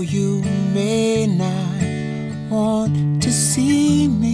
you may not want to see me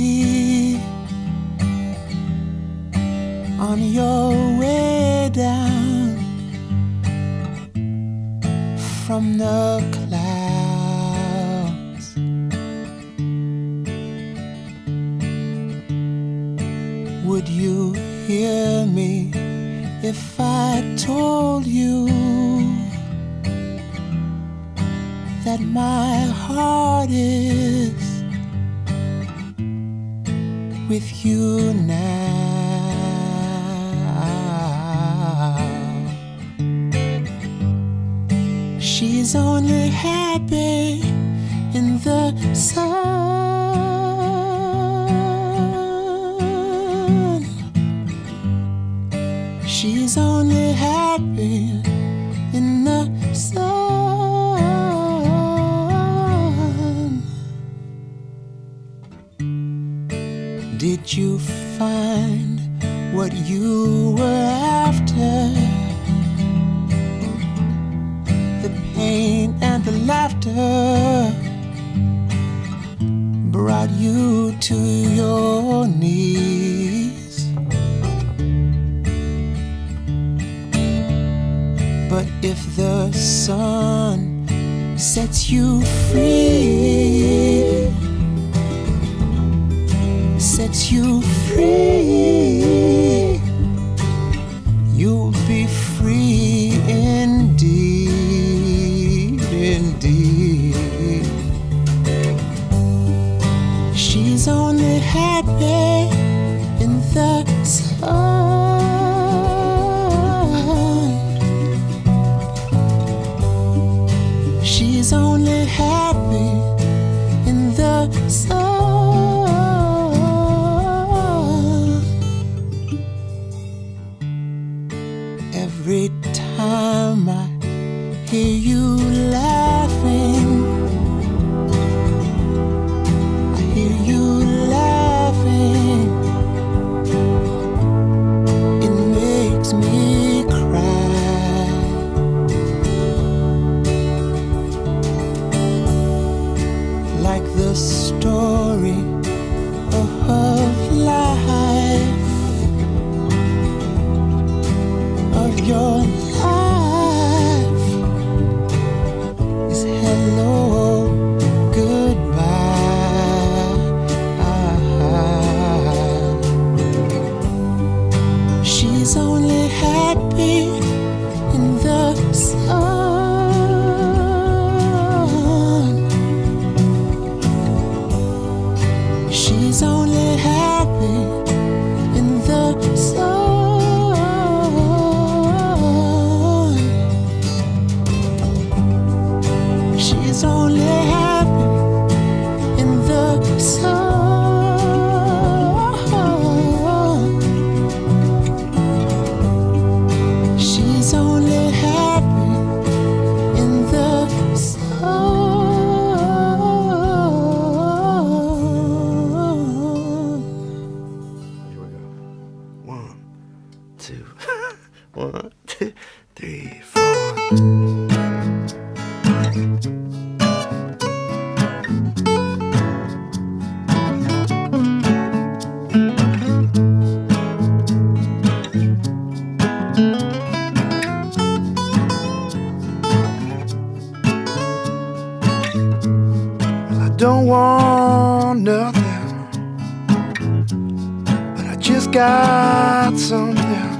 but I just got something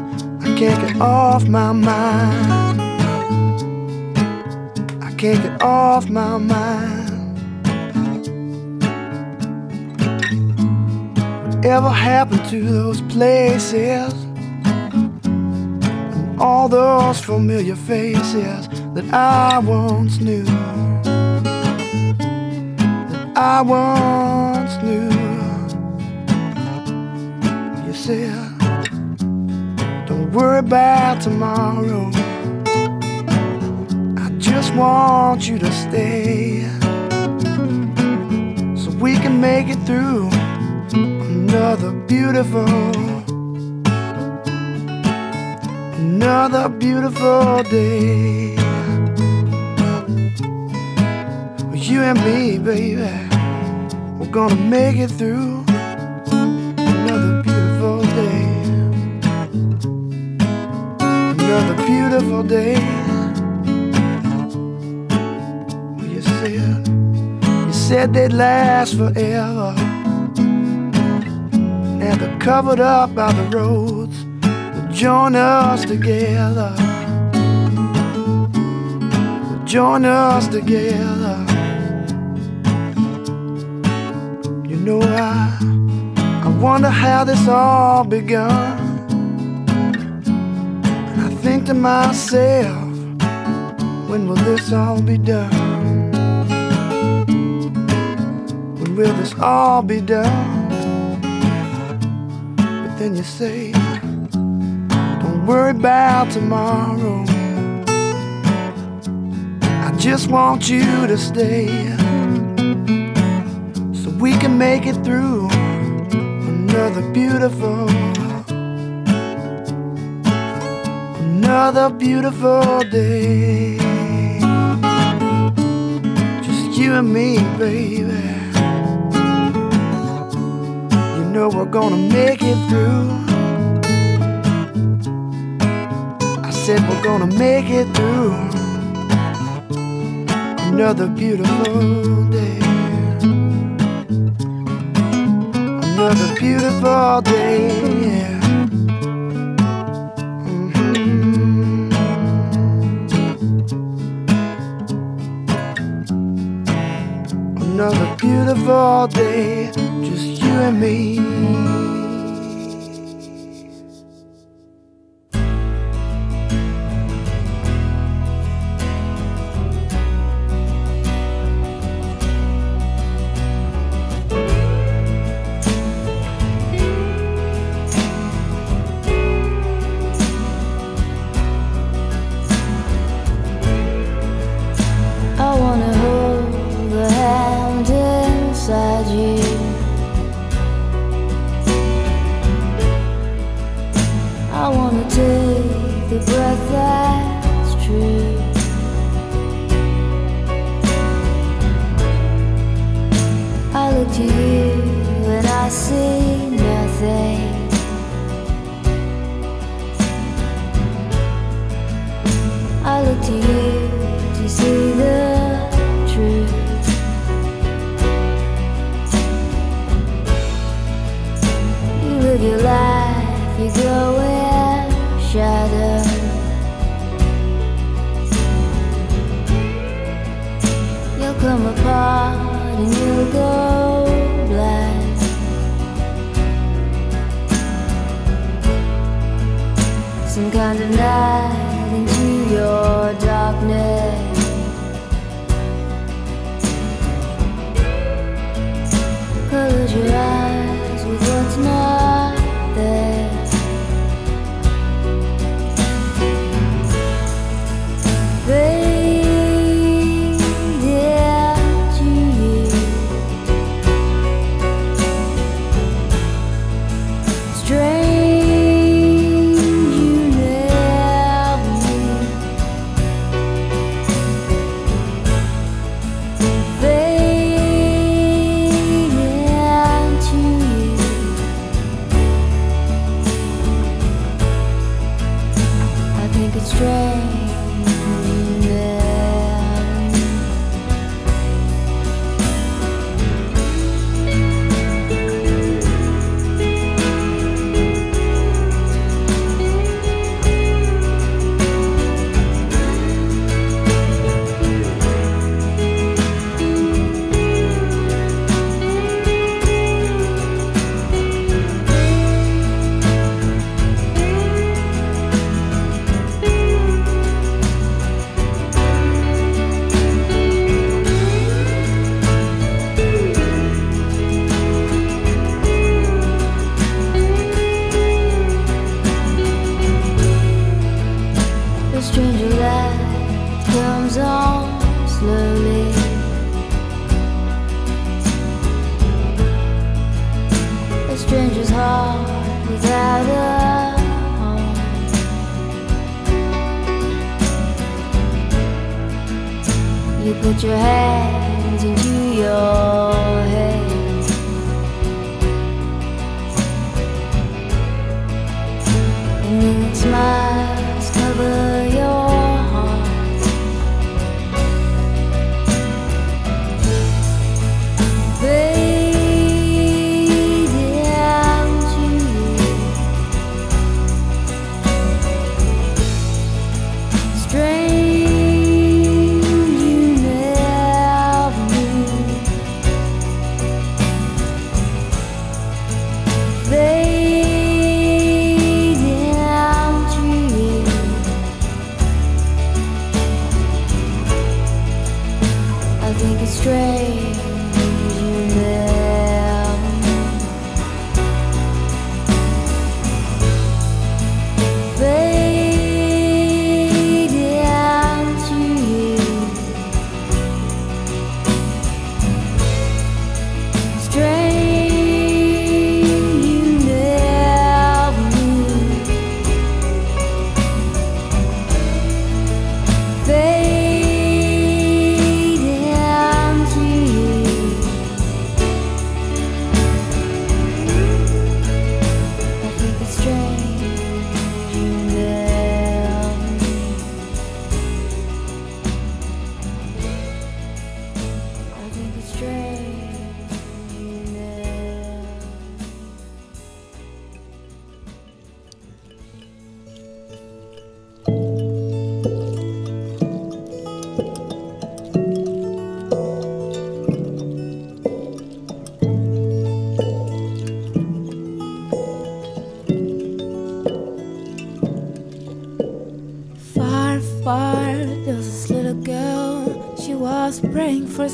I can't get off my mind. I can't get off my mind. Whatever happened to those places and all those familiar faces that I once knew? That I once knew. You said, Don't worry about tomorrow. I just want you to stay so we can make it through another beautiful, another beautiful day. you and me, baby. We're gonna make it through beautiful day. You said, you said they'd last forever. And they're covered up by the roads that join us together. Join us together. You know, I, I wonder how this all begun. To myself, when will this all be done? When will this all be done? But then you say, don't worry about tomorrow. I just want you to stay so we can make it through another beautiful, another beautiful day. Just you and me, baby. You know we're gonna make it through. I said we're gonna make it through another beautiful day. Another beautiful day. Another beautiful day, just you and me.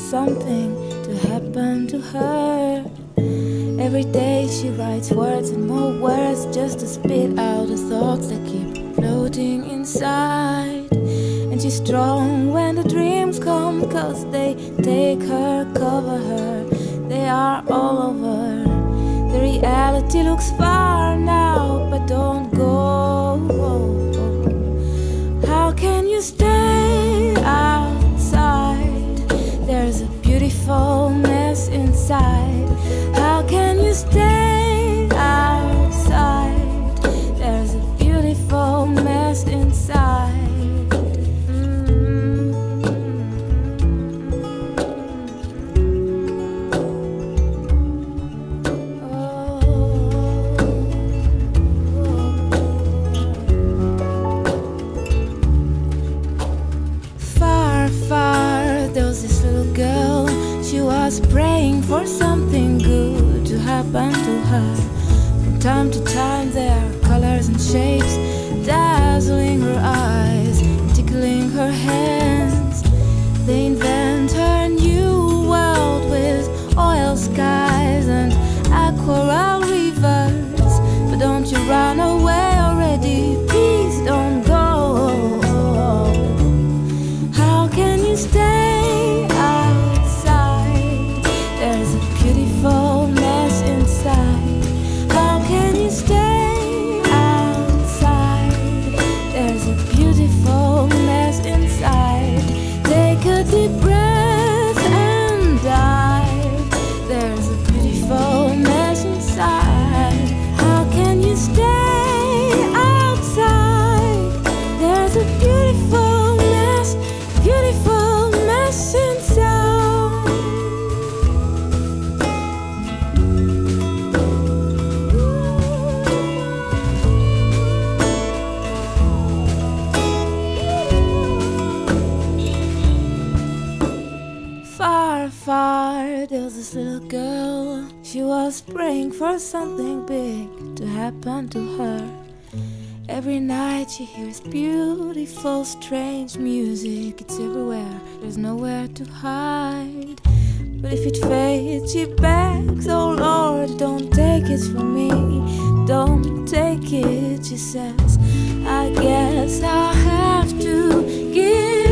something. time to time. something big to happen to her. Every night she hears beautiful, strange music. It's everywhere, there's nowhere to hide. But if it fades, she begs, Oh Lord, don't take it from me. Don't take it, she says. I guess I'll have to give.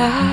Growing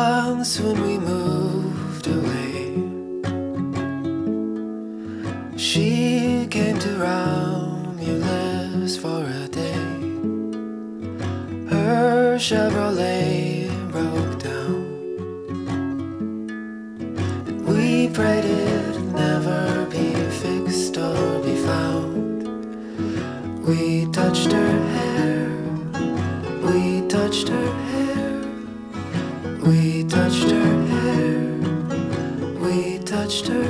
once when we moved away, she came to Romulus for a day. Her Chevrolet broke down, we prayed it never be fixed or be found. We touched her hair, we touched her hair. touched her.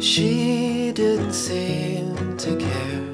She didn't seem to care.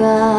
God.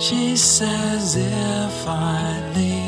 She says if I leave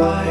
fire.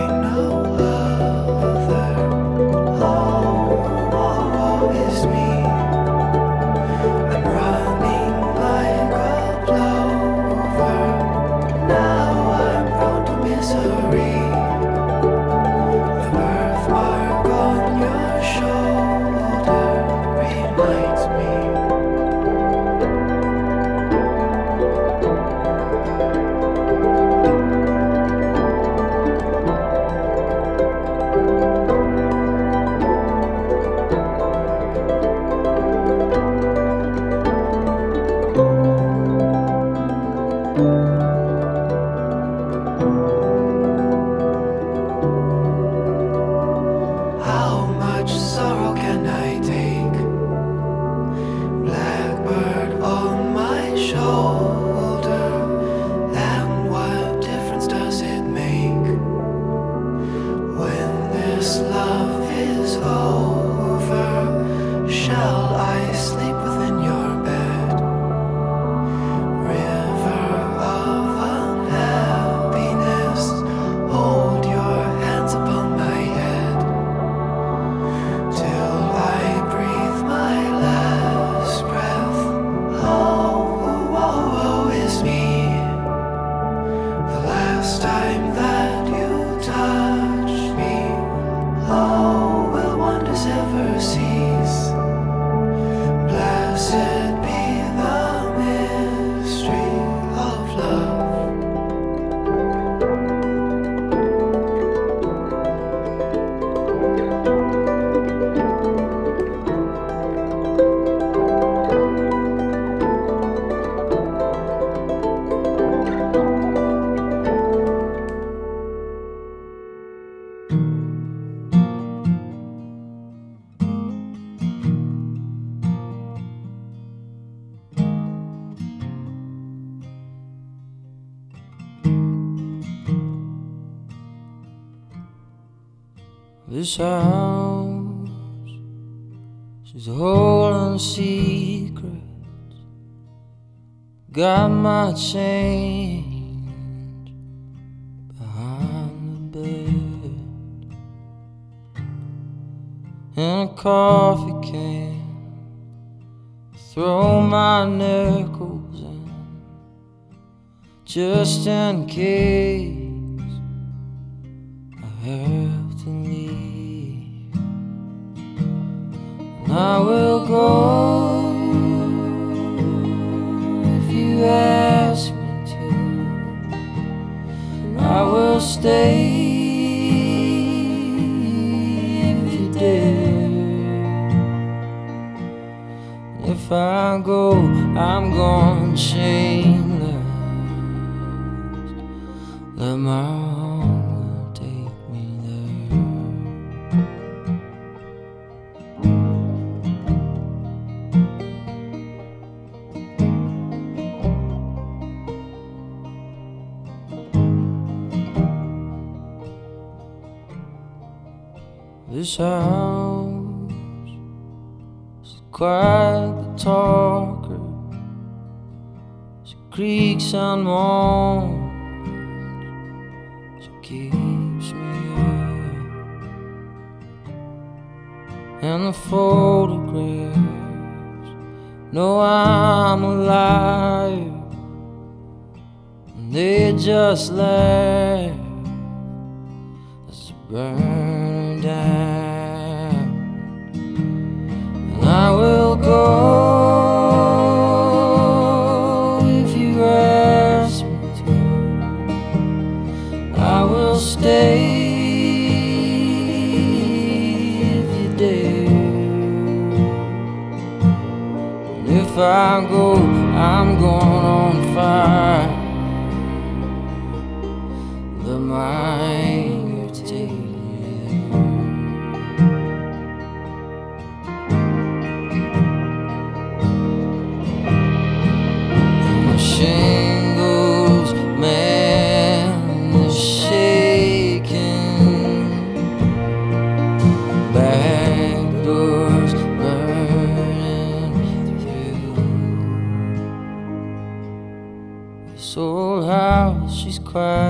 This house is holding secrets. Got my change behind the bed and a coffee can. Throw my nickels in just in case I will go if you ask me to, and I will stay if you dare. If I go, I'm gone shameless. Quite the talker. She creaks and moans. She keeps me up. And the photographs know I'm alive. And they just laugh if I go, I'm going on fire. Let my house,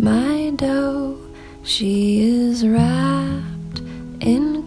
my doe. She is wrapped in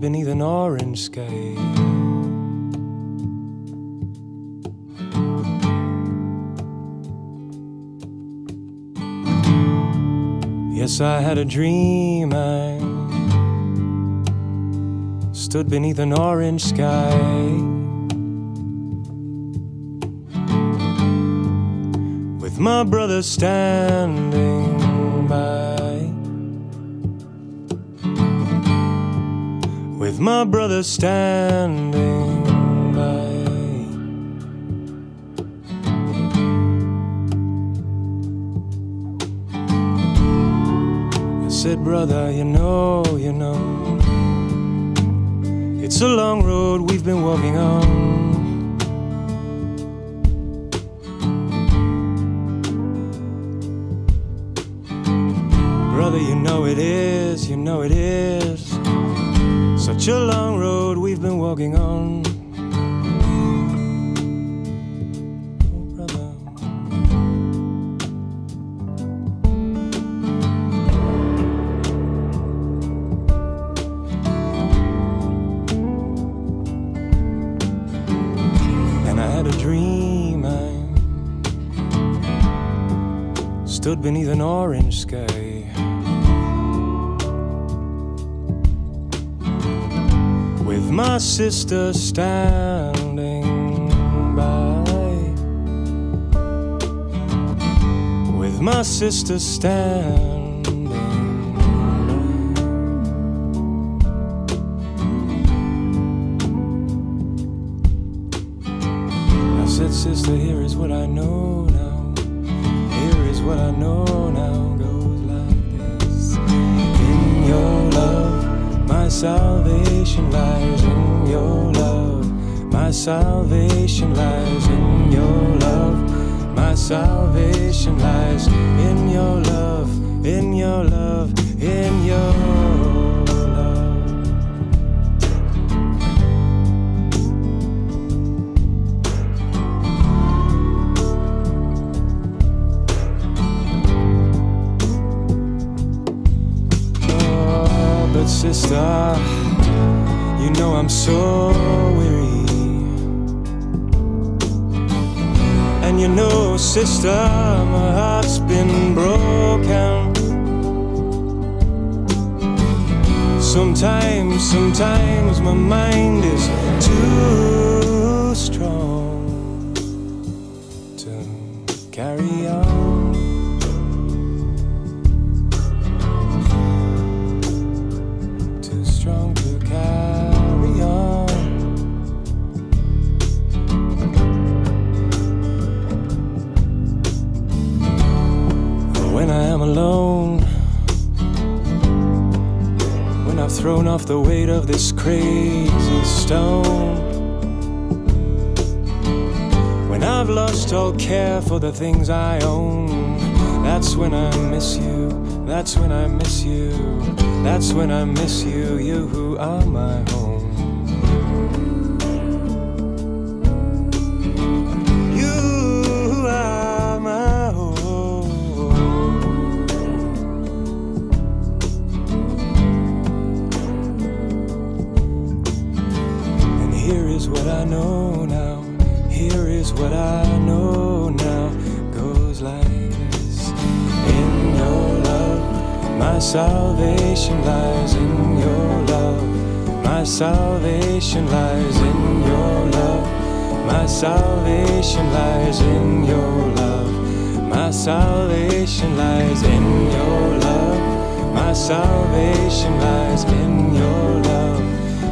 beneath an orange sky. Yes, I had a dream. I stood beneath an orange sky. With my brother standing by. my brother standing by. I said, brother, you know, you know, it's a long road we've been walking on. Such a long road we've been walking on. Oh, brother. And I had a dream. I stood beneath an orange sky. Sister standing by. With my sister standing. I said, Sister, here is what I know now. Here is what I know now. Goes salvation lies. In your love, my salvation lies. In your love, my salvation lies. In your love, in your love, in your sister, you know I'm so weary. And you know, sister, my heart's been broken. Sometimes, sometimes my mind is too the weight of this crazy stone, when I've lost all care for the things I own, that's when I miss you. That's when I miss you. That's when I miss you. You who are my home. Here is what I know now. Here is what I know now. Goes like this. In your love, my salvation lies in your love. My salvation lies in your love. My salvation lies in your love. My salvation lies in your love. My salvation lies in your love.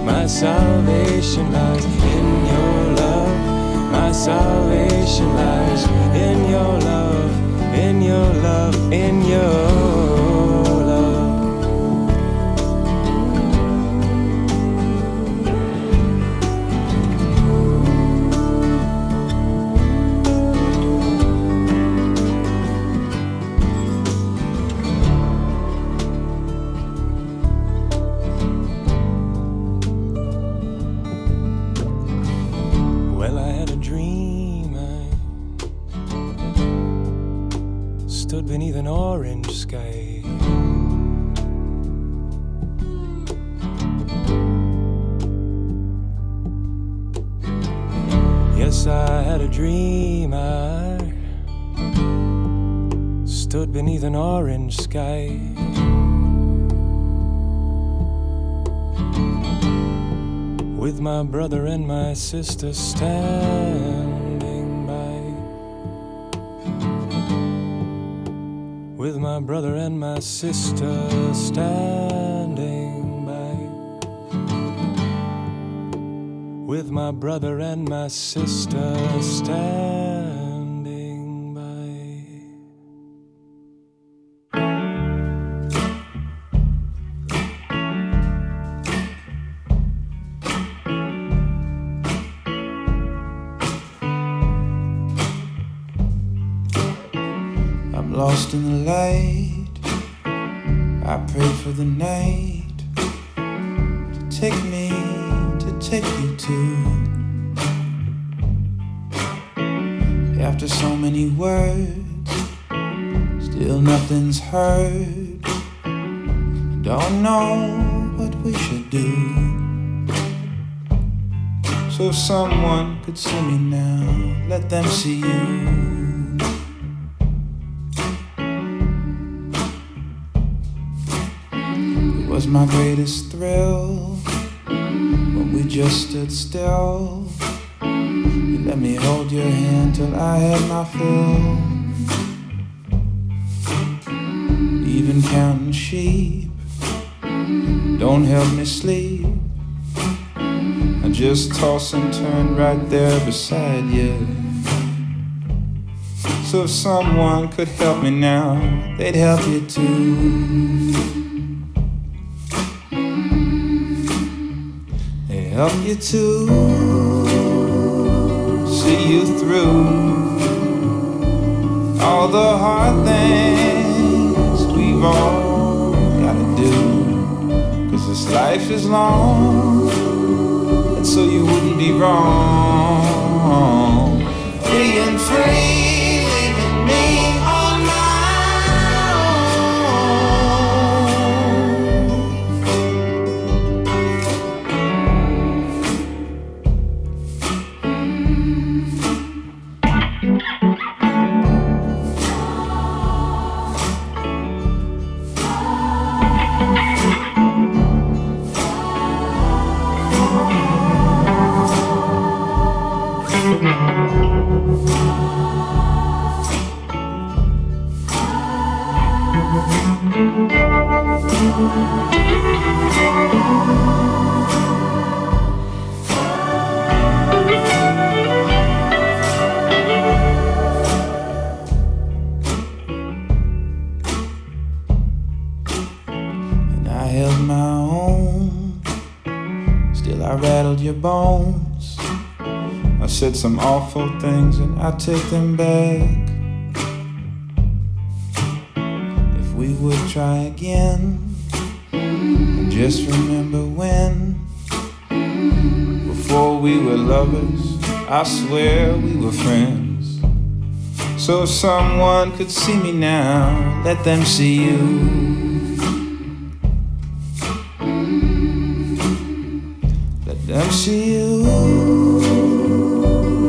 My salvation lies in your love. My salvation lies in your love, in your love, in your sister standing by. With my brother and my sister standing by. With my brother and my sister standing to take me, to take you to. After so many words, still nothing's heard. Don't know what we should do. So someone could see me now, let them see you. My greatest thrill when we just stood still. You let me hold your hand till I had my fill. Even counting sheep don't help me sleep. I just toss and turn right there beside you. So if someone could help me now, they'd help you too. Help you to see you through all the hard things we've all gotta do. Cause this life is long, and so you wouldn't be wrong. Being free, leaving me held my own. Still, I rattled your bones. I said some awful things, and I take them back. If we would try again, just remember when. Before we were lovers, I swear we were friends. So if someone could see me now, let them see you. See you,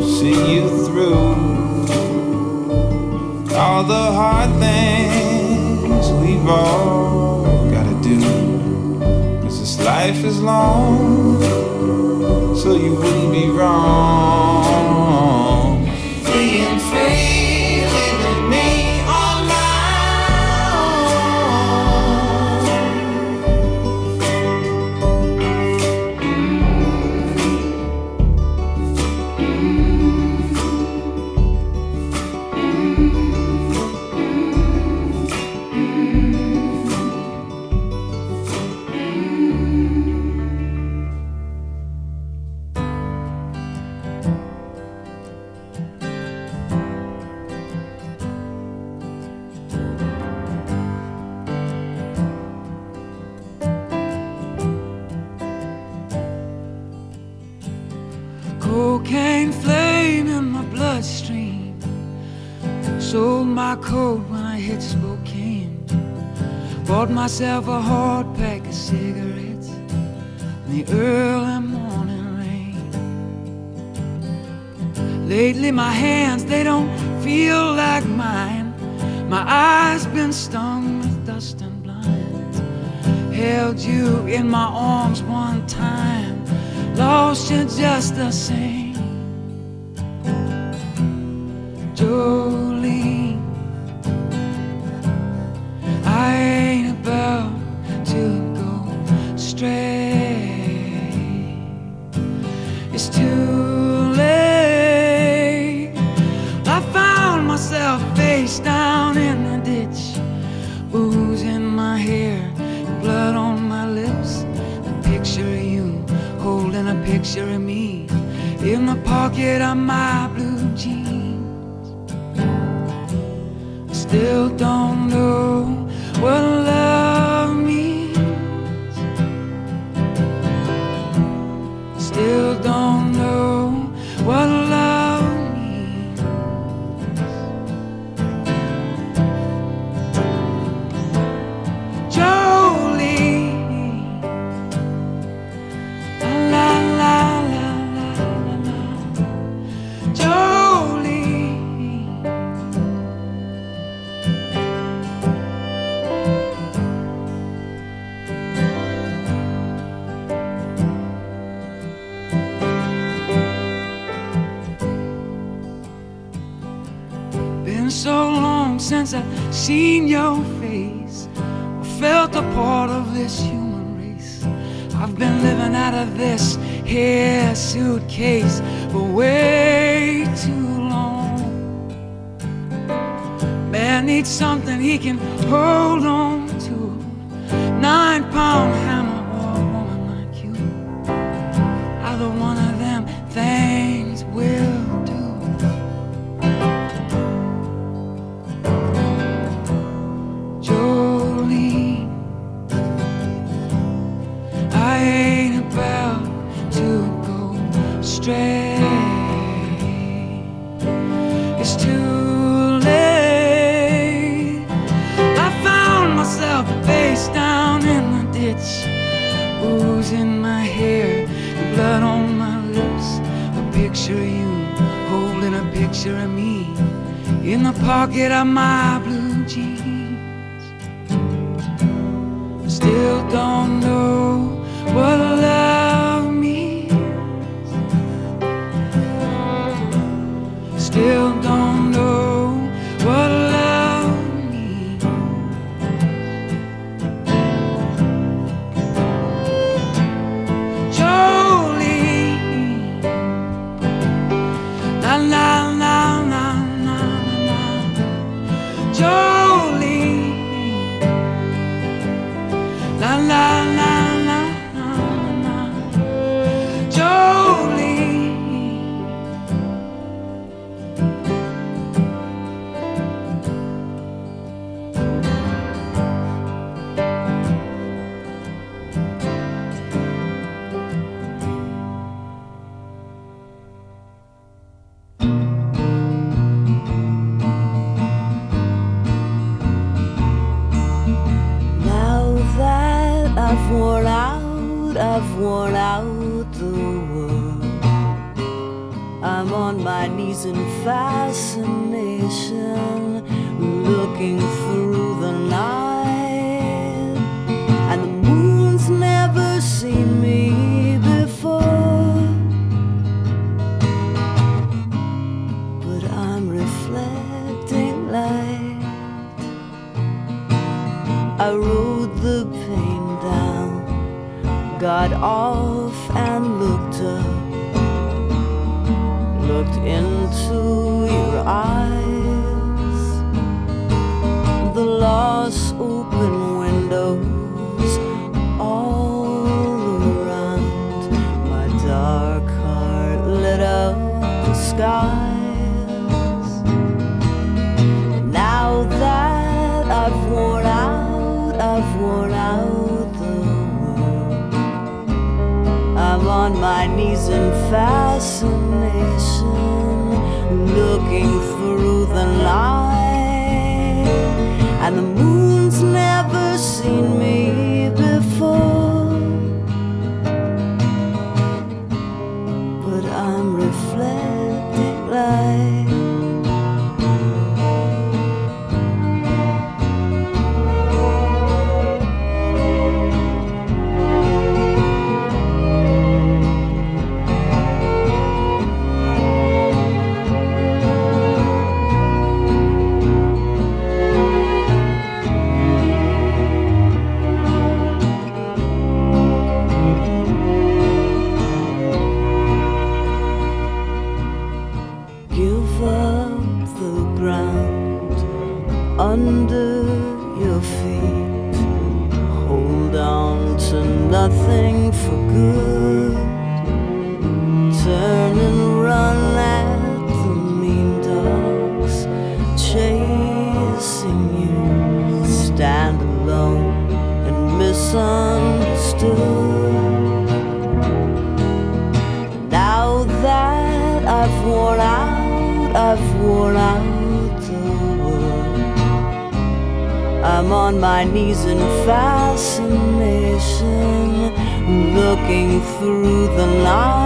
see you through all the hard things we've all gotta do. Cause this life is long, so you wouldn't be wrong. Myself a hard pack of cigarettes in the early morning rain. Lately, my hands, they don't feel like mine. My eyes been stung with dust and blinds. Held you in my arms one time, lost you just the same. since I've seen your face or felt a part of this human race. I've been living out of this here suitcase for way too long. Man needs something he can hold on. picture you holding a picture of me in the pocket of my blue jeans. I still don't know. my knees in fascination, looking through the light, and the moon's never seen me. The night.